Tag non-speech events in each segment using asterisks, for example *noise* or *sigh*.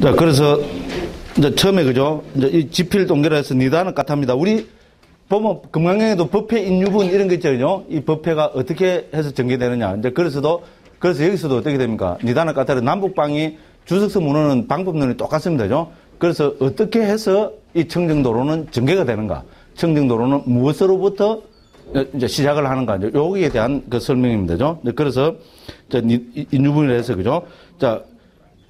자, 그래서 이제 처음에 그죠? 이제 이 지필 동결해서 니다는 까탑니다. 우리 보면 금강경에도 법회 인유분 이런 거 있잖아요. 이 법회가 어떻게 해서 전개되느냐. 이제 그래서도 그래서 여기서도 어떻게 됩니까? 니다는 까타르 남북방이 주석서 문호는 방법론이 똑같습니다. 죠 그래서 어떻게 해서 이 청정도로는 전개가 되는가? 청정도로는 무엇으로부터 이제 시작을 하는가? 이제 여기에 대한 그 설명입니다. 죠 그래서 인유분을 해서 그죠? 자,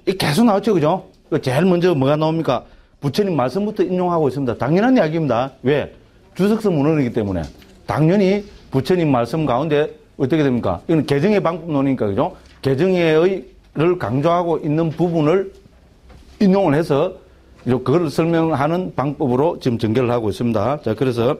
이 계속 나왔죠. 그죠? 제일 먼저 뭐가 나옵니까? 부처님 말씀부터 인용하고 있습니다. 당연한 이야기입니다. 왜? 주석서 문헌이기 때문에. 당연히 부처님 말씀 가운데 어떻게 됩니까? 이건 개정의 방법론이니까, 그죠? 개정의를 강조하고 있는 부분을 인용을 해서 그걸 설명하는 방법으로 지금 전개를 하고 있습니다. 자, 그래서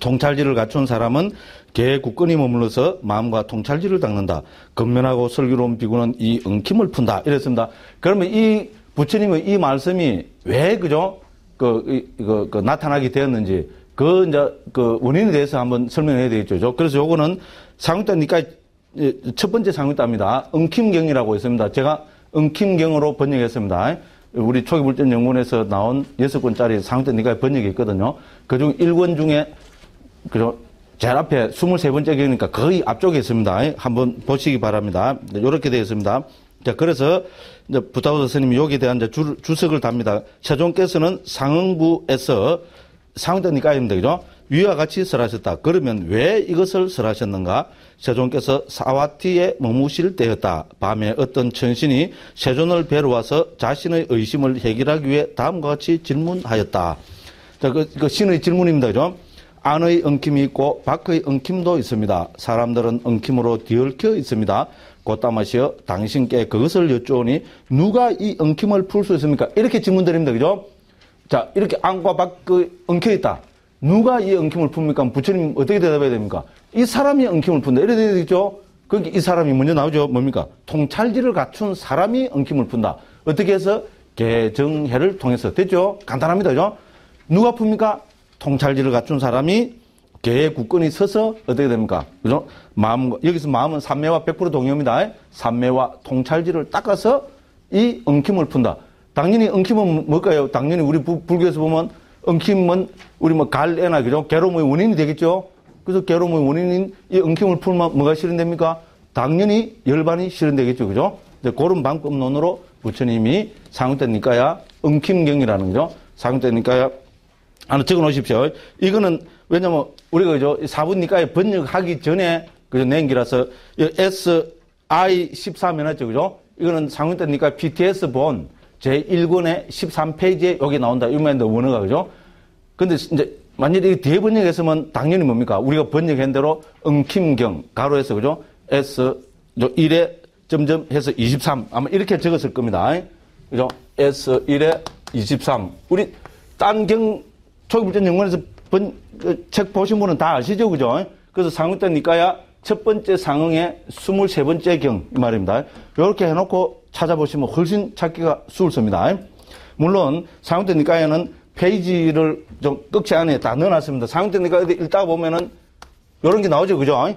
통찰지를 갖춘 사람은 개 국권이 머물러서 마음과 통찰지를 닦는다. 건면하고 슬기로운 비구는 이 엉킴을 푼다. 이랬습니다. 그러면 이 부처님의 이 말씀이 왜 그죠? 그, 그, 그 나타나게 되었는지 그 이제 그 원인에 대해서 한번 설명해야 되겠죠. 그래서 요거는 상위따니까 첫 번째 상위따입니다. 엉킴경이라고 있습니다. 제가 엉킴경으로 번역했습니다. 우리 초기불전 연구원에서 나온 여섯 권짜리 상위따니까 번역이 있거든요. 그중 1권 중에 그죠? 제일 앞에 23번째 경이니까 거의 앞쪽에 있습니다. 한번 보시기 바랍니다. 이렇게 되어 있습니다. 자, 그래서 이제 부타우드 스님이 여기에 대한 이제 주, 주석을 답니다. 세종께서는 상응부에서 상대 니까입니다. 그죠? 위와 같이 설하셨다. 그러면 왜 이것을 설하셨는가? 세종께서 사와티에 머무실 때였다. 밤에 어떤 천신이 세존을 뵈러 와서 자신의 의심을 해결하기 위해 다음과 같이 질문하였다. 자, 그, 그 신의 질문입니다. 그죠? 안의 엉킴이 있고 밖의 엉킴도 있습니다. 사람들은 엉킴으로 뒤얽혀 있습니다. 곧다마시어 당신께 그것을 여쭈오니 누가 이 엉킴을 풀 수 있습니까? 이렇게 질문 드립니다. 그죠? 자, 이렇게 안과 밖의 엉켜 있다. 누가 이 엉킴을 풉니까? 부처님 어떻게 대답해야 됩니까? 이 사람이 엉킴을 푼다. 이래 되겠죠? 그러니까 이 사람이 먼저 나오죠. 뭡니까? 통찰지를 갖춘 사람이 엉킴을 푼다. 어떻게 해서? 개정해를 통해서. 됐죠? 간단합니다. 그죠? 누가 풉니까? 통찰지를 갖춘 사람이 개의 국권이 서서 어떻게 됩니까? 그죠? 마음, 여기서 마음은 삼매와 100% 동의합니다. 삼매와 통찰지를 닦아서 이 엉킴을 푼다. 당연히 엉킴은 뭘까요? 당연히 우리 부, 불교에서 보면 엉킴은 우리 뭐 갈애나 그죠? 괴로움의 원인이 되겠죠? 그래서 괴로움의 원인인 이 엉킴을 풀면 뭐가 실현됩니까? 당연히 열반이 실현되겠죠. 그죠? 이제 그런 방법론으로 부처님이 상태니까야 엉킴경이라는 거죠. 상태니까야 하나 적어 놓으십시오. 이거는 왜냐면 우리가 그죠? 사부니까에 번역하기 전에 그죠? 낸 기라서 SI 13면 했죠. 그죠? 이거는 상위대니까 BTS 본 제1권의 13페이지에 여기 나온다. 이말인데 원어가 그죠? 근데 이제 만약에 뒤에 번역했으면 당연히 뭡니까? 우리가 번역한 대로 엉킴경 가로에서 그죠? S 1에 점점 해서 23 아마 이렇게 적었을 겁니다. 그죠? S 1에 23 우리 딴경 초기불전 영문에서 번, 그 책 보신 분은 다 아시죠? 그죠? 그래서 상위대 니까야 첫 번째 상응의 23번째 경, 이 말입니다. 이렇게 해놓고 찾아보시면 훨씬 찾기가 수월습니다. 물론, 상위대 니까야는 페이지를 좀 꺽지 안에 다 넣어놨습니다. 상위대 니까야 읽다 보면은 이런 게 나오죠. 그죠?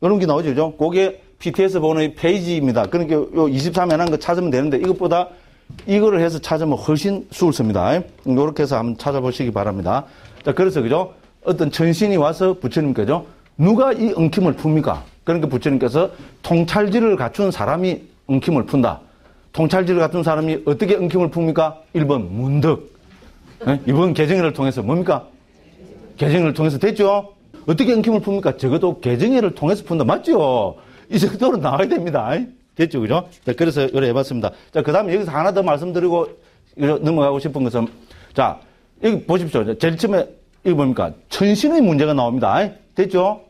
이런 게 나오죠. 그죠? 그게 PTS 번호의 페이지입니다. 그러니까 요 23에 한 거 찾으면 되는데 이것보다 이거를 해서 찾으면 훨씬 수월습니다. 이렇게 해서 한번 찾아보시기 바랍니다. 자, 그래서 그죠? 어떤 천신이 와서 부처님께죠. 누가 이 엉킴을 풉니까? 그러니까 부처님께서 통찰지를 갖춘 사람이 엉킴을 푼다. 통찰지를 갖춘 사람이 어떻게 엉킴을 풉니까? 1번 문득. 네? 이번 개정회를 통해서 뭡니까? 개정회를 통해서 됐죠? 어떻게 엉킴을 풉니까? 적어도 개정회를 통해서 푼다. 맞죠? 이 정도로 나와야 됩니다. 됐죠, 그죠? 자, 그래서 이래 해봤습니다. 자, 그 다음에 여기서 하나 더 말씀드리고 넘어가고 싶은 것은, 자, 여기 보십시오. 제일 처음에, 이거 뭡니까? 천신의 문제가 나옵니다. 됐죠?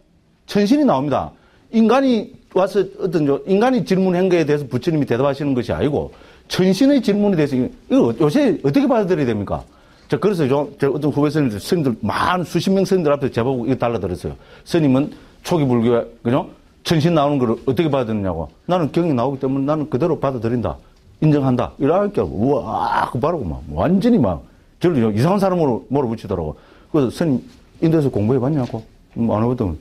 천신이 나옵니다. 인간이 와서 어떤, 인간이 질문한 거에 대해서 부처님이 대답하시는 것이 아니고, 천신의 질문에 대해서, 이거 요새 어떻게 받아들여야 됩니까? 자, 그래서 좀, 어떤 후배 스님들, 스님들, 많은 수십 명 스님들 앞에 제보고 이거 달라들었어요. 스님은 초기 불교에, 그죠? 천신 나오는 걸 어떻게 받아들이냐고. 나는 경이 나오기 때문에 나는 그대로 받아들인다. 인정한다. 이렇게 우와, 그 바로 막, 완전히 막, 저를 이상한 사람으로 몰아붙이더라고. 그래서 스님, 인도에서 공부해봤냐고. 뭐안 해봤더니,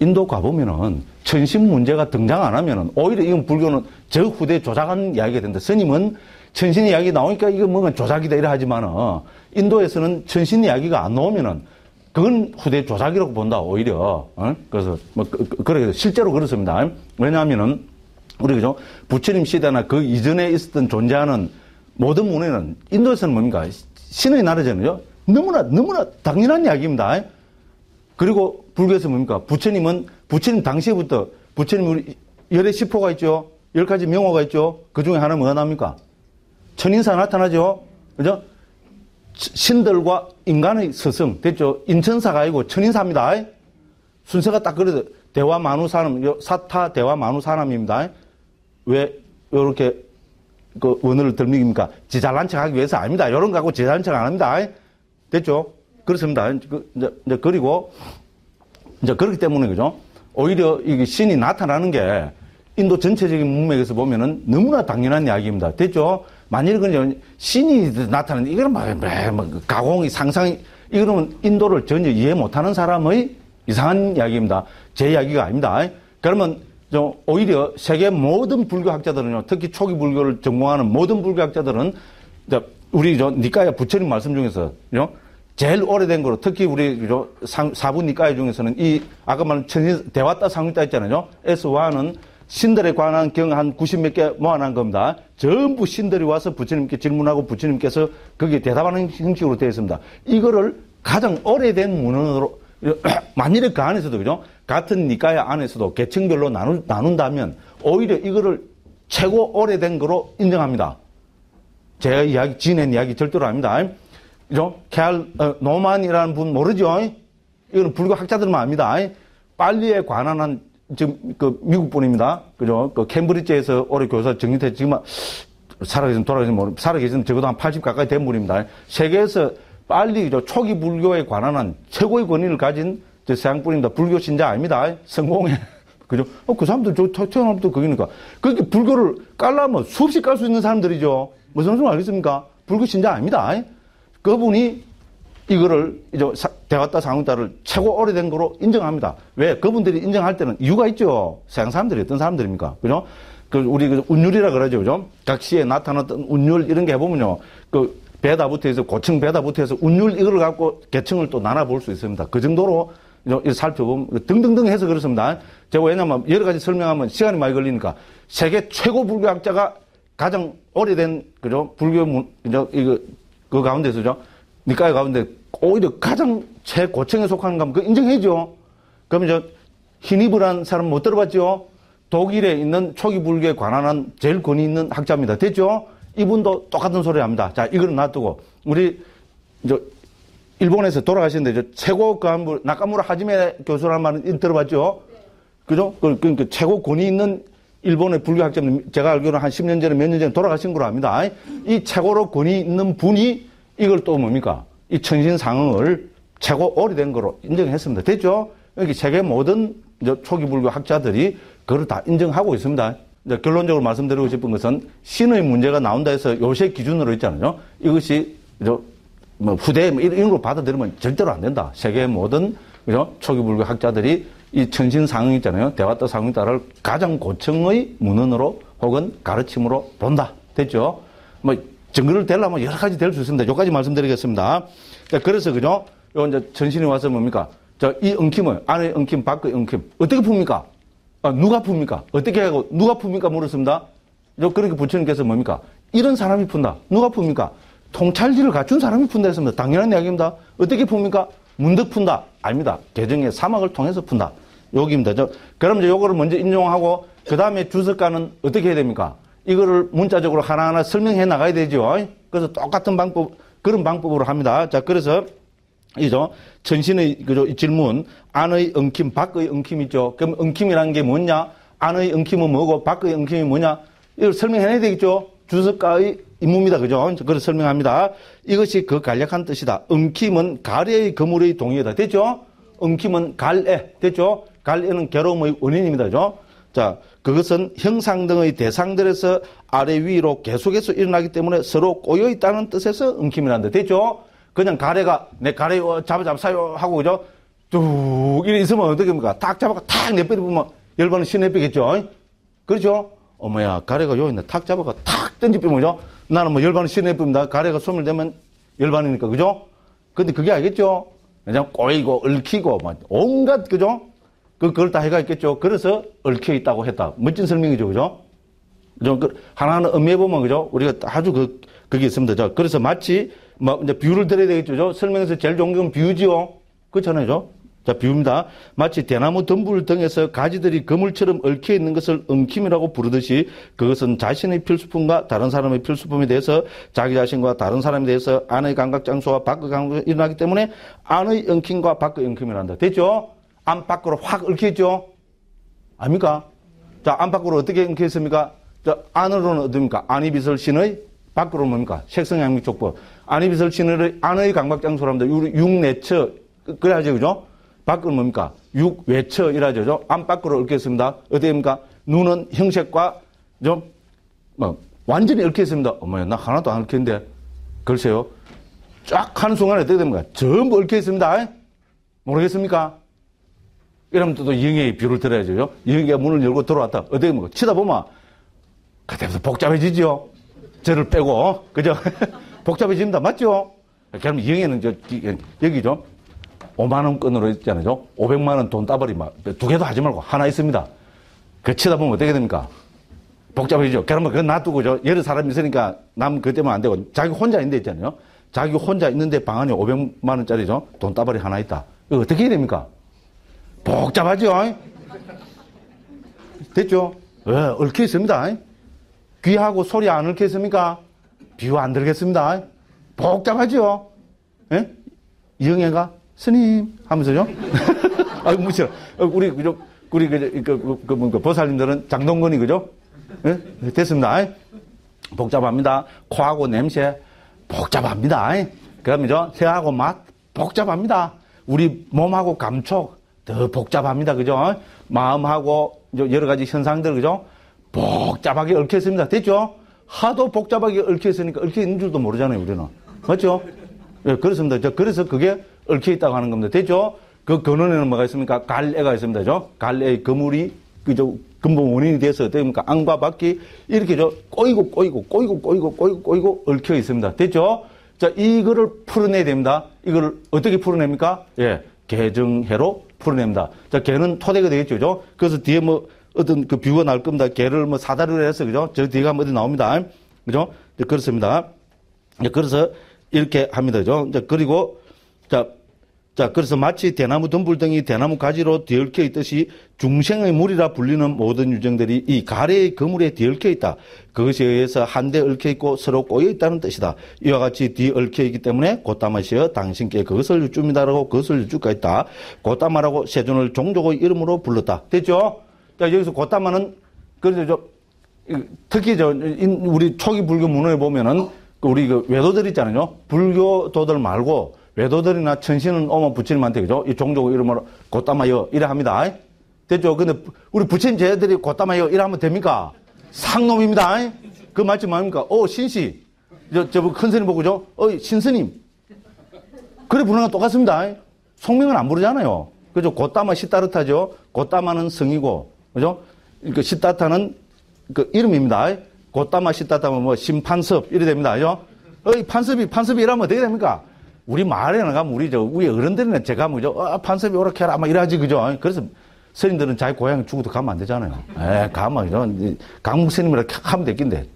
인도 가보면은 천신 문제가 등장 안 하면은 오히려 이건 불교는 저 후대 조작한 이야기가 된다. 스님은 천신 이야기 나오니까 이거 뭔가 조작이다 이래 하지만은 인도에서는 천신 이야기가 안 나오면은 그건 후대 조작이라고 본다 오히려. 어? 그래서 뭐 그, 그, 실제로 그렇습니다. 왜냐하면은 우리 그죠 부처님 시대나 그 이전에 있었던 존재하는 모든 문화는 인도에서는 뭡니까 신의 나라잖아요. 너무나 너무나 당연한 이야기입니다. 그리고 불교에서 뭡니까? 부처님은 부처님 당시부터 부처님 우리 열의 시포가 있죠. 열 가지 명호가 있죠. 그 중에 하나는 뭐가 납니까? 천인사 나타나죠. 그죠? 신들과 인간의 스승 됐죠. 인천사가 아니고 천인사입니다. 순서가 딱 그래도 대화 만우 사람 사타 대화 만우 사람입니다. 왜 이렇게 그 원어를 들먹입니까? 지잘난 척하기 위해서 아닙니다. 이런 거 갖고 지잘난 척 안 합니다. 됐죠? 그렇습니다. 그, 이제 그리고 이제 그렇기 때문에 그죠? 오히려 이게 신이 나타나는 게 인도 전체적인 문맥에서 보면은 너무나 당연한 이야기입니다. 됐죠? 만일 그냥 신이 나타나는 이거는 뭐, 뭐, 뭐 가공이 상상이 이거는 인도를 전혀 이해 못하는 사람의 이상한 이야기입니다. 제 이야기가 아닙니다. 그러면 좀 오히려 세계 모든 불교학자들은요, 특히 초기 불교를 전공하는 모든 불교학자들은 우리 저 니까야 부처님 말씀 중에서 제일 오래된 거로 특히 우리 사부 니까야 중에서는 이 아까 말한 천신 대화따 상위따 있잖아요. S1은 신들에 관한 경 한 90몇 개 모아놓은 겁니다. 전부 신들이 와서 부처님께 질문하고 부처님께서 거기에 대답하는 형식으로 되어 있습니다. 이거를 가장 오래된 문헌으로 *clears throat* 만일에 그 안에서도 그죠? 같은 니까야 안에서도 계층별로 나눈, 나눈다면 오히려 이거를 최고 오래된 거로 인정합니다. 제가 이야기, 지낸 이야기 절대로 아닙니다. 그죠? 켈, 어, 노만이라는 분 모르죠? 이거는 불교 학자들만 압니다. 빨리에 관한 한, 지금, 그, 미국 분입니다. 그죠? 그, 캠브리지에서 오래 교사 정리돼, 지금, 살아계신, 돌아계신, 모르, 살아계신 적어도 한 80 가까이 된 분입니다. 세계에서 빨리, 저, 초기 불교에 관한 한 최고의 권위를 가진 저 서양 분입니다. 불교 신자 아닙니다. 성공해. *laughs* 그죠? 어, 그 사람들 저 태어나부터 거기니까. 그렇게 불교를 깔라면 수없이 깔 수 있는 사람들이죠. 무슨 소리 알겠습니까? 불교 신자 아닙니다. 그분이 이거를 이제 대화따 상훈따를 최고 오래된 거로 인정합니다. 왜? 그분들이 인정할 때는 이유가 있죠. 서양 사람들이 어떤 사람들입니까? 그죠? 그 우리 그 운율이라 그러죠. 그죠? 각 시에 나타났던 운율 이런 게 해보면요. 그 배다부터 해서 고층 배다부터 해서 운율 이걸 갖고 계층을 또 나눠볼 수 있습니다. 그 정도로 살펴보면 등등등 해서 그렇습니다. 제가 왜냐면 여러 가지 설명하면 시간이 많이 걸리니까 세계 최고 불교학자가 가장 오래된 그죠 불교 문 이거 그 가운데서죠 니까의 가운데 오히려 가장 최고층에 속하는 가면 그 인정해죠. 그러면 저 히니브란 사람 못 들어봤죠? 독일에 있는 초기 불교에 관한 제일 권위 있는 학자입니다. 됐죠? 이분도 똑같은 소리 합니다. 자, 이거는 놔두고 우리 저 일본에서 돌아가시는데 저 최고 간부 그 나카무라 하지메 교수라는 말은 들어봤죠? 그죠? 그, 그, 그 최고 권위 있는 일본의 불교학자님 제가 알기로는 한 10년 전에 몇 년 전에 돌아가신 걸로 압니다. 이 최고로 권위 있는 분이 이걸 또 뭡니까? 이 천신상응을 최고 오래된 거로 인정했습니다. 됐죠? 여기 세계 모든 초기 불교 학자들이 그걸 다 인정하고 있습니다. 결론적으로 말씀드리고 싶은 것은 신의 문제가 나온다 해서 요새 기준으로 있잖아요. 이것이 뭐 후대 뭐 이런 걸 받아들이면 절대로 안 된다. 세계 모든 그죠? 초기 불교 학자들이 이 천신 상응 있잖아요. 대화도 상응 따를 가장 고층의 문헌으로 혹은 가르침으로 본다. 됐죠? 뭐 증거를 대려면 여러 가지 될 수 있습니다. 여기까지 말씀드리겠습니다. 그래서 그죠? 요 이제 천신이 와서 뭡니까? 저 이 엉킴을 안의 엉킴, 밖의 엉킴 어떻게 풉니까? 아, 누가 풉니까? 어떻게 하고 누가 풉니까? 물었습니다. 요 그렇게 부처님께서 뭡니까? 이런 사람이 푼다. 누가 풉니까? 통찰지를 갖춘 사람이 푼다 했습니다. 당연한 이야기입니다. 어떻게 풉니까? 문득 푼다. 아닙니다. 개정의 사막을 통해서 푼다. 여기입니다. 저, 그럼 이제 요거를 먼저 인용하고, 그 다음에 주석가는 어떻게 해야 됩니까? 이거를 문자적으로 하나하나 설명해 나가야 되죠. 그래서 똑같은 방법, 그런 방법으로 합니다. 자, 그래서, 이죠. 전신의 그죠, 질문, 안의 엉킴, 밖의 엉킴 있죠. 그럼 엉킴이라는 게 뭐냐? 안의 엉킴은 뭐고, 밖의 엉킴이 뭐냐? 이걸 설명해야 되겠죠. 주석가의 임무입니다. 그죠? 그걸 설명합니다. 이것이 그 간략한 뜻이다. 엉킴은 가래의 거물의 동의다. 됐죠? 엉킴은 갈애. 됐죠? 갈애는 괴로움의 원인입니다. 그죠? 자, 그것은 형상 등의 대상들에서 아래 위로 계속해서 일어나기 때문에 서로 꼬여 있다는 뜻에서 엉킴이란다. 됐죠? 그냥 가래가 내 가래 잡아 잡사요 하고 그죠? 뚝, 이래 있으면 어떻게 합니까? 탁 잡아가 탁 내버리면 열반은 시내빼겠죠? 그렇죠? 어머야, 가래가 요 있네. 탁 잡아가 탁 던지빼면 그죠? 나는 뭐 열반은 시내빼입니다. 가래가 손을 대면 열반이니까, 그죠? 근데 그게 알겠죠? 그냥 꼬이고, 얽히고, 막, 온갖, 그죠? 그, 그걸 다 해가 있겠죠? 그래서 얽혀 있다고 했다. 멋진 설명이죠, 그죠? 그죠? 그, 하나하나 음미해 보면, 그죠? 우리가 아주 그, 그게 있습니다. 자, 그래서 마치, 뭐, 이제 비유를 드려야 되겠죠? 설명에서 제일 건 비유지요? 그렇잖아요, 죠 자, 비유입니다. 마치 대나무 덤불 등에서 가지들이 그물처럼 얽혀 있는 것을 엉킴이라고 부르듯이 그것은 자신의 필수품과 다른 사람의 필수품에 대해서 자기 자신과 다른 사람에 대해서 안의 감각 장소와 밖의 감각이 일어나기 때문에 안의 엉킴과 밖의 엉킴이란다. 됐죠? 안 밖으로 확 얽혀 있죠? 아닙니까? 자, 안 밖으로 어떻게 엉켜 있습니까? 자, 안으로는 어딥니까? 안이비설 신의 밖으로 뭡니까? 색성양미 족법. 안이비설 신의 안의 감각 장소랍니다. 육내처. 그래야죠, 그죠? 밖은 뭡니까? 육외처이라죠. 안 밖으로 얽혔습니다. 어디입니까? 눈은 형색과 좀, 뭐, 완전히 얽혔습니다. 어머야, 나 하나도 안 얽혔는데. 글쎄요. 쫙 하는 순간에 어떻게 됩니까? 전부 얽혀있습니다. 모르겠습니까? 이러면 또 영의 비유를 들어야죠. 영의가 문을 열고 들어왔다. 어떻게 됩니까? 치다 보면, 그때부터 복잡해지죠. 저를 빼고, 그죠? *laughs* 복잡해집니다. 맞죠? 그러면 영의는 저, 여기죠. 5만 원권으로 있잖아요. 500만 원 돈 따버리 두 개도 하지 말고 하나 있습니다. 그 치다 보면 어떻게 됩니까? 복잡해지죠. 그러면 그건 놔두고 저 여러 사람이 있으니까 남 때문에 안 되고 자기 혼자 있는 데 있잖아요. 자기 혼자 있는데 방 안에 500만 원짜리죠. 돈 따버리 하나 있다. 이거 어떻게 해야 됩니까? 복잡하죠? 됐죠? 왜? 얽혀 있습니다. 귀하고 소리 안 얽혀 있습니까? 비유 안 들겠습니다. 복잡하죠? 예? 영애가 스님 하면서요. *laughs* 아유 무시라. 우리 그죠 우리 그그 그, 그, 그, 보살님들은 장동건이 그죠? 네? 됐습니다. 복잡합니다. 코하고 냄새 복잡합니다. 그러면죠 새하고 맛 복잡합니다. 우리 몸하고 감촉 더 복잡합니다. 그죠? 마음하고 여러 가지 현상들 그죠? 복잡하게 얽혀 있습니다. 됐죠? 하도 복잡하게 얽혀 있으니까 얽혀 있는 줄도 모르잖아요, 우리는. 맞죠? 예, 그렇습니다. 그래서 그게 얽혀 있다고 하는 겁니다. 됐죠? 그 근원에는 뭐가 있습니까? 갈래가 있습니다. 그죠? 갈래의 그물이 그저 근본 원인이 돼서 어떻습니까? 안과 밖이 이렇게 저 꼬이고 꼬이고 꼬이고 꼬이고 꼬이고 꼬이고 얽혀 있습니다. 됐죠? 자, 이거를 풀어내야 됩니다. 이걸 어떻게 풀어냅니까? 예. 개정해로 풀어냅니다. 자, 개는 토대가 되겠죠. 그죠? 그래서 뒤에 뭐 어떤 그 뷰가 나올 겁니다. 개를 뭐 사다리로 해서 그죠? 저 뒤에 가면 어디 나옵니다. 그죠? 그렇습니다. 그래서 이렇게 합니다. 그죠? 그리고 자, 자, 그래서 마치 대나무 덤불 등이 대나무 가지로 뒤얽혀 있듯이 중생의 물이라 불리는 모든 유정들이 이 가래의 그물에 뒤얽혀 있다. 그것에 의해서 한데 얽혀 있고 서로 꼬여 있다는 뜻이다. 이와 같이 뒤얽혀 있기 때문에 고따마시여 당신께 그것을 유줍니다라고 그것을 유주가 있다. 고따마라고 세존을 종족의 이름으로 불렀다. 됐죠? 자, 여기서 고따마는 그래서 저 특히 저 우리 초기 불교 문헌에 보면은 우리 그 외도들 있잖아요. 불교도들 말고 외도들이나 천신은 어머 부처님한테 그죠? 이 종족 이름으로 곧다마여 이래 합니다. 됐죠? 근데 우리 부처님 제자들이 곧다마여 이래 하면 됩니까? 상놈입니다. 그 말씀 아닙니까? 어, 신씨. 저, 저분 큰 스님 보고죠? 어, 신스님. 그래 부르는 건 똑같습니다. 성명은 안 부르잖아요. 그죠? 곧다마 시따르타죠? 곧다마는 성이고, 그죠? 그 시따타는 그 이름입니다. 곧다마 시따타면 뭐 심판섭 이래 됩니다. 그죠? 어 이, 판섭이, 판섭이 이러면 어떻게 됩니까? 우리 마을에 나가면 우리 저 위에 어른들이나 제가 뭐죠? 어, 판섭이 오렇게 하라. 막 이러지, 그죠? 그래서 스님들은 자기 고향에 죽어도 가면 안 되잖아요. 에, 가면, 이런, 강목 스님이라 하면 되겠는데.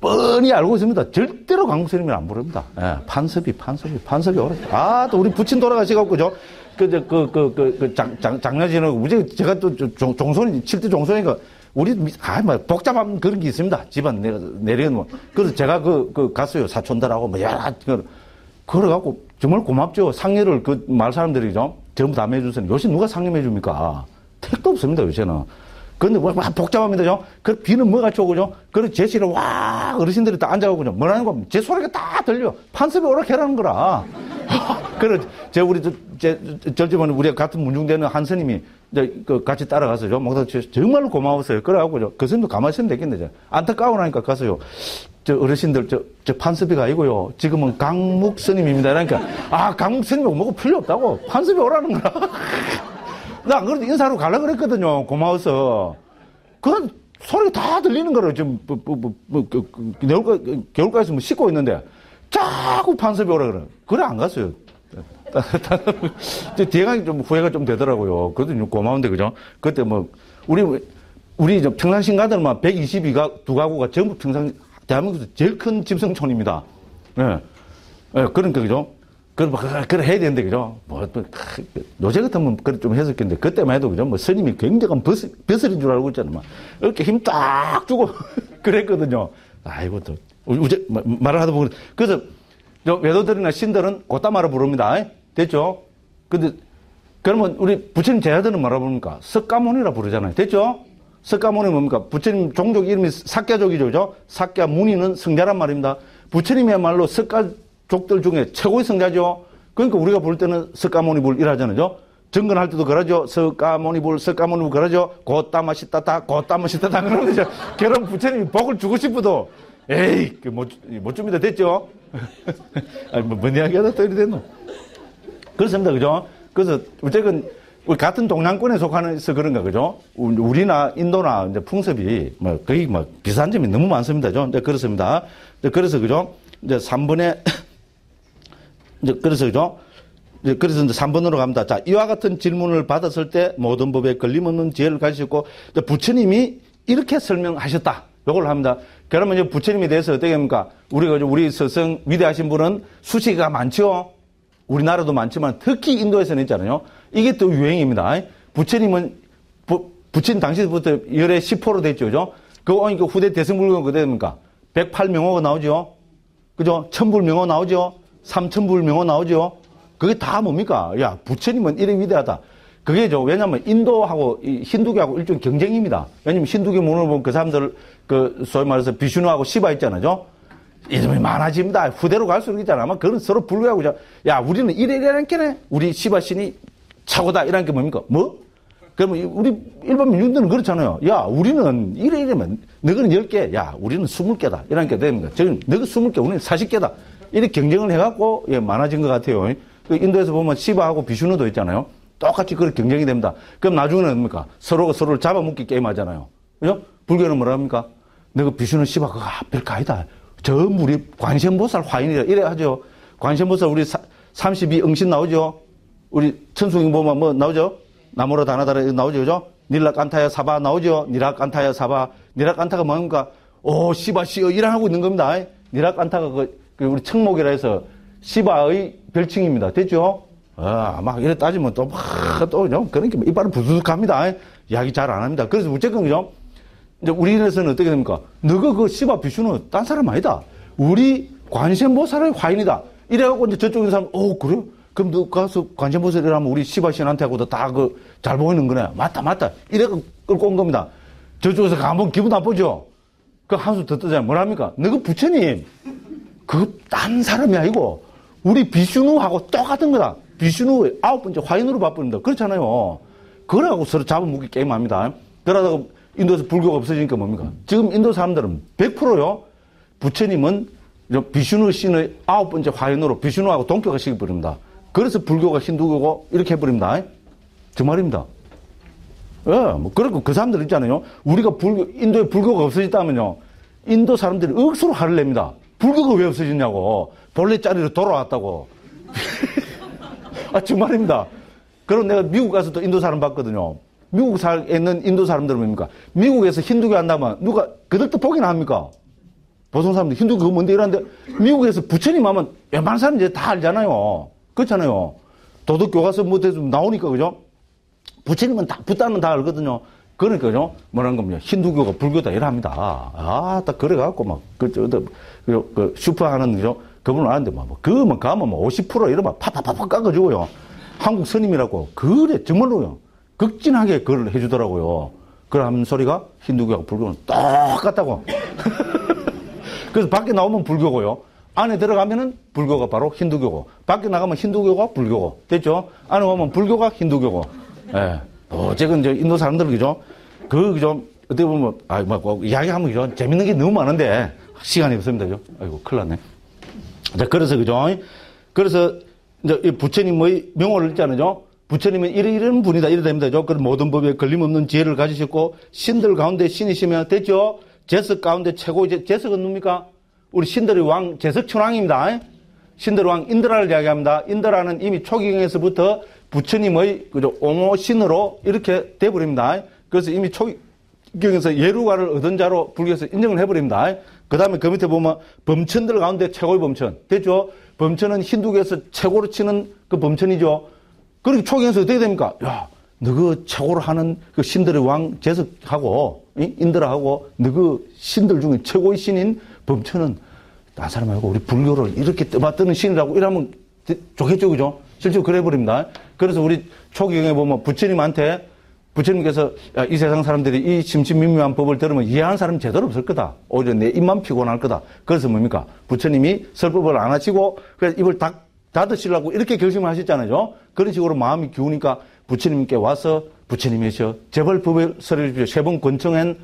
뻔히 알고 있습니다. 절대로 강목 스님을 안 부릅니다. 에, 판섭이, 판섭이, 판섭이 오래. 아, 또 우리 부친 돌아가시고, 그죠? 그, 저, 그, 그, 그, 그, 장, 장, 장례지는, 우리, 제가 또 종, 종손이, 칠대 종손이니까, 우리, 아, 뭐, 복잡한 그런 게 있습니다. 집안 내려, 내려놓 뭐. 그래서 제가 그, 그, 갔어요. 사촌들하고, 뭐, 여러, 그, 그래갖고, 정말 고맙죠. 상례를 그말 사람들이죠. 전부 다 매주세요. 요새 누가 상례 해줍니까? 택도 없습니다, 요새는. 근데 뭐, 와, 복잡합니다, 죠. 그 비는 뭐가 쪼고죠? 그래, 제시를 와, 어르신들이 다 앉아가고, 뭐라는 겁니다. 제 소리가 다 들려. 판섭이 오락해 라는 거라. 그래, 제, 우리, 제, 절집은 우리가 같은 문중되는 한 스님이, 이제, 그, 같이 따라가서죠. 먹다 정말로 고마웠어요. 그래갖고, 그 스님도 가만히 있으면 되겠네, 안타까워 하니까 가서요. 저 어르신들 저, 저 판섭이가 아니고요. 지금은 강목 스님입니다. 그러니까 아 강목 스님이 뭐고 필요 없다고 판섭이 오라는 거라. *laughs* 나안 그래도 인사로 가려고 그랬거든요. 고마워서. 그건 소리 다 들리는 거로 지금, 뭐, 뭐, 뭐, 뭐 그, 그, 겨울가, 겨울가에서 뭐 씻고 있는데 자꾸 판섭이 오라 그래. 그래, 안 갔어요. 가기 좀 후회가 좀 되더라고요. 그래도 좀 고마운데, 그죠? 그때 뭐, 우리, 우리 저 평산신가들만 122가, 두 가구가 전부 평산, 대한민국에서 제일 큰 집성촌입니다. 예. 예, 그러니까, 그죠? 그래, 뭐, 그래, 해야 되는데, 그죠? 뭐, 또, 요새 같으면 그래 좀 했었겠는데, 그때만 해도, 그죠? 뭐, 스님이 굉장한 벼슬, 벼슬인 줄 알고 있잖아. 막. 이렇게 힘 딱 주고 그랬거든요. 아이고, 또, 우제, 말을 하다 보면, 그래서, 저 외도들이나 신들은 곧다말을 부릅니다. 됐죠? 근데, 그러면 우리 부처님 제자들은 뭐라 부릅니까? 석가모니라 부르잖아요. 됐죠? 석가모니 뭡니까? 부처님 종족 이름이 사갸족이죠. 그죠? 사갸무니는 성자란 말입니다. 부처님이야말로 석가족들 중에 최고의 성자죠. 그러니까 우리가 부를 때는 석가모니 불 이라잖아요. 정근할 때도 그러죠. 석가모니 불, 석가모니 불 그러죠. 곧다 맛있다다, 곧다 맛있다다 그러는데 *laughs* 결혼 부처님이 복을 주고 싶어도 에이, 그 못, 못 줍니다. 됐죠? *laughs* 아니, 뭐, 뭔 이야기 하다 또 이리 됐노? 그렇습니다. 그죠? 그래서, 어쨌든, 같은 동양권에 속하는서 그런가, 그죠? 우리나 인도나 이제 풍습이 뭐 거의 뭐 비슷한 점이 너무 많습니다. 죠 이제 그렇습니다. 이제 그래서, 그죠? 이제 3번에, *laughs* 이제 그래서, 그죠? 이제 그래서 이제 3번으로 갑니다. 자, 이와 같은 질문을 받았을 때 모든 법에 걸림없는 지혜를 가지셨고, 부처님이 이렇게 설명하셨다. 요걸 합니다. 그러면 이제 부처님에 대해서 어떻게 합니까? 우리가 우리 스승 위대하신 분은 수식가 많죠? 우리나라도 많지만 특히 인도에서는 있잖아요. 이게 또 유행입니다. 부처님은 부, 부처님 당시부터 열의 10호로 됐죠. 그죠? 그거 오니까 후대 대승불교는 그대 됩니까? 108명호가 나오죠? 그죠? 천불명호 나오죠? 삼천불명호 나오죠? 그게 다 뭡니까? 야, 부처님은 이래 위대하다. 그게 죠. 왜냐면 인도하고 힌두교하고 일종 경쟁입니다. 왜냐면 힌두교 문을 보면 그 사람들 그 소위 말해서 비슈누하고 시바 있잖아요. 이름이 많아집니다. 후대로 갈수록 있잖아. 아마 그건 서로 불구하고 야 우리는 이래 이래는 게네. 우리 시바 신이 차고다 이런 게 뭡니까? 뭐? 그러면 우리 일반 민중들은 그렇잖아요. 야 우리는 이래 이러면 너는 10개, 야 우리는 20개다 이런 게 됩니다. 지금 너가 20개, 우리는 40개다. 이렇게 경쟁을 해갖고 예, 많아진 것 같아요. 그 인도에서 보면 시바하고 비슈누도 있잖아요. 똑같이 그렇게 경쟁이 됩니다. 그럼 나중에는 뭡니까? 서로가 서로를 잡아먹기 게임 하잖아요. 그죠? 불교는 뭐라 합니까? 너가 비슈는 씨바 그거 별거 아니다. 전부 우리 관세음보살 화인이라 이래 하죠. 관세음보살 우리 32 응신 나오죠. 우리 천수경 보면 뭐 나오죠. 나무로 다나다라 나오죠. 그죠? 닐라칸타야 사바 나오죠. 니라칸타야 사바. 니라칸타가 뭡니까? 오, 시바 시어 일하고 있는 겁니다. 니라칸타가 그, 그 우리 청목이라 해서 시바의 별칭입니다. 됐죠? 아, 막 이래 따지면 또, 막, 또, 그러니까 이빨은 부수숙합니다. 이야기 잘 안 합니다. 그래서 어쨌든, 그죠? 이제 우리나라에서는 어떻게 됩니까? 너가 그 시바 비슈는 딴 사람 아니다. 우리 관세음보살의 화인이다. 이래갖고 이제 저쪽 있는 사람, 어, 그래요? 그럼 너 가서 관세음보살이라면 우리 시바 신한테하고도 다 그 잘 보이는 거네. 맞다, 맞다. 이래갖고 끌고 온 겁니다. 저쪽에서 가면 기분 나쁘죠? 그 한수 더 뜨잖아요. 뭐랍니까? 너그 부처님, 그딴 사람이 아니고, 우리 비슈누하고 똑같은 거다. 비슈누 아홉 번째 화인으로 바쁩니다. 그렇잖아요. 그래갖고 서로 잡아먹기 게임합니다. 그러다가 인도에서 불교가 없어지니까 뭡니까? 지금 인도 사람들은 100%요. 부처님은 비슈누 신의 아홉 번째 화인으로 비슈누하고 동격화 시켜버립니다. 그래서 불교가 힌두교고 이렇게 해버립니다. 저 말입니다. 예, 뭐, 그리고 그 사람들 있잖아요. 우리가 불교, 인도에 불교가 없어졌다면요. 인도 사람들이 억수로 화를 냅니다. 불교가 왜 없어졌냐고. 본래 자리로 돌아왔다고. *laughs* 아, 정말입니다. 그럼 내가 미국 가서 또 인도 사람 봤거든요. 미국 살 있는 인도 사람들은 뭡니까? 미국에서 힌두교 한다면 누가 그들도 보기나 합니까? 보통 사람들 힌두교 그거 뭔데 이러는데 미국에서 부처님 하면 웬만한 사람 이제 다 알잖아요. 그렇잖아요. 도덕 교과서 뭐 나오니까 그죠? 부처님은 다 붙다는 다 알거든요. 그러니까 요 뭐라는 겁니까? 힌두교가 불교다 이랍니다. 아, 딱 그래 갖고 막 그, 저, 그, 그 슈퍼 하는 그죠? 그분은 아는데 뭐, 뭐 그거만 가면 뭐50% 이러면 파파파파 깎아주고요. 한국 스님이라고 그래 정말로요. 극진하게 그걸 해주더라고요. 그런 소리가 힌두교하고 불교는 똑같다고. *laughs* 그래서 밖에 나오면 불교고요. 안에 들어가면은 불교가 바로 힌두교고, 밖에 나가면 힌두교가 불교고, 됐죠? 안에 오면 불교가 힌두교고, 예. 어쨌든 이제 인도 사람들 그죠? 그, 그죠? 어떻게 보면, 아, 뭐, 뭐 이야기하면 그죠? 재밌는 게 너무 많은데, 시간이 없습니다. 그죠? 아이고, 큰일 났네. 자, 그래서 그죠? 그래서 이제 부처님의 명호를 있잖아요. 부처님은 이런 이런 분이다 이래 됩니다. 죠. 그 모든 법에 걸림없는 지혜를 가지셨고 신들 가운데 신이시면 됐죠. 제석 가운데 최고 제석은 누굽니까? 우리 신들의 왕 제석 천왕입니다. 신들의 왕 인드라를 이야기합니다. 인드라는 이미 초기경에서부터 부처님의 그죠 옹호 신으로 이렇게 돼버립니다. 그래서 이미 초기경에서 예루가를 얻은 자로 불교에서 인정을 해버립니다. 그 다음에 그 밑에 보면 범천들 가운데 최고의 범천 됐죠. 범천은 힌두교에서 최고로 치는 그 범천이죠. 그렇게 초기에서 어떻게 됩니까? 야, 너그 최고로 하는 그 신들의 왕 제석하고 인드라하고 너그 신들 중에 최고의 신인 범천은 나 사람 말고 우리 불교를 이렇게 떠받드는 신이라고 이러면 좋겠죠, 그죠? 실제로 그래 버립니다. 그래서 우리 초기경에 보면 부처님한테 부처님께서 야, 이 세상 사람들이 이 심심미미한 법을 들으면 이해하는 사람이 제대로 없을 거다. 오히려 내 입만 피곤할 거다. 그래서 뭡니까? 부처님이 설법을 안 하시고 그래서 입을 닫, 닫으시려고 이렇게 결심을 하셨잖아요. 그런 식으로 마음이 기우니까 부처님께 와서 부처님이셔 제발 법을 설해 주십시오. 세 번 권청한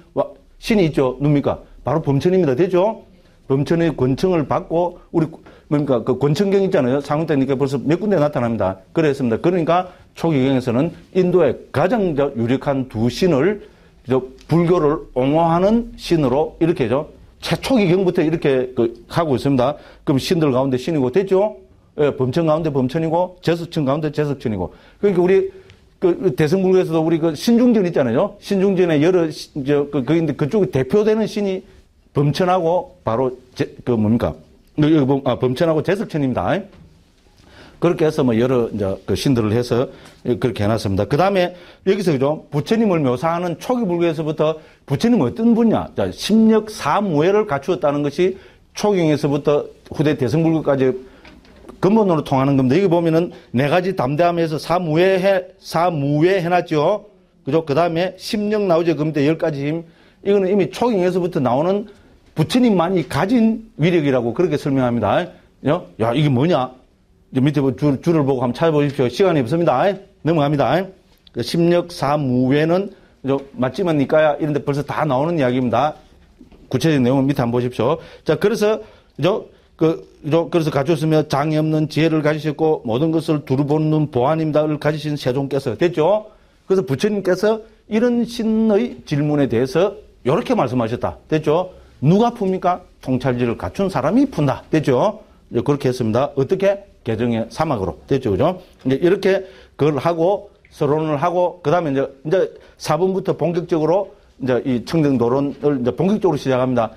신이 있죠. 누굽니까? 바로 범천입니다. 되죠? 범천의 권청을 받고 우리 뭡니까 그 권청경 있잖아요. 상훈때니까 벌써 몇 군데 나타납니다. 그랬습니다. 그러니까 초기경에서는 인도의 가장 유력한 두 신을 불교를 옹호하는 신으로 이렇게죠. 최초기경부터 이렇게 그 하고 있습니다. 그럼 신들 가운데 신이고 됐죠? 예, 범천 가운데 범천이고 제석천 가운데 제석천이고 그러니까 우리 그 대승불교에서도 우리 그 신중전 있잖아요. 신중전에 여러 저 그, 그 그쪽 대표되는 신이 범천하고 바로 제, 그 뭡니까? 아, 범천하고 제석천입니다. 그렇게 해서 뭐 여러 이제 그 신들을 해서 그렇게 해놨습니다. 그 다음에 여기서 그죠 부처님을 묘사하는 초기 불교에서부터 부처님은 어떤 분이냐? 자, 심력 사무회를 갖추었다는 것이 초경에서부터 후대 대승불교까지 근본으로 통하는 겁니다. 여기 보면은 네 가지 담대함에서 사무회 해, 사무회 해놨죠. 그죠? 그 다음에 심력 나오죠. 그럼 열 가지 힘. 이거는 이미 초경에서부터 나오는 부처님만이 가진 위력이라고 그렇게 설명합니다. 야, 이게 뭐냐? 밑에 뭐 줄, 줄을 보고 한번 찾아보십시오. 시간이 없습니다. 넘어갑니다. 그 심력 사무외는 맞지만 니까야 이런데 벌써 다 나오는 이야기입니다. 구체적인 내용은 밑에 한번 보십시오. 자, 그래서 저, 그, 그래서 가졌으며 장애 없는 지혜를 가지셨고 모든 것을 두루 보는 보안입니다를 가지신 세종께서 됐죠? 그래서 부처님께서 이런 신의 질문에 대해서 이렇게 말씀하셨다. 됐죠? 누가 풉니까? 통찰지를 갖춘 사람이 푼다. 됐죠? 그렇게 했습니다. 어떻게? 개정의 사막으로. 됐죠? 그죠? 이제 이렇게 그걸 하고 서론을 하고 그 다음에 이제, 이제 4분부터 본격적으로 이제 이 청정도론을 이제 본격적으로 시작합니다.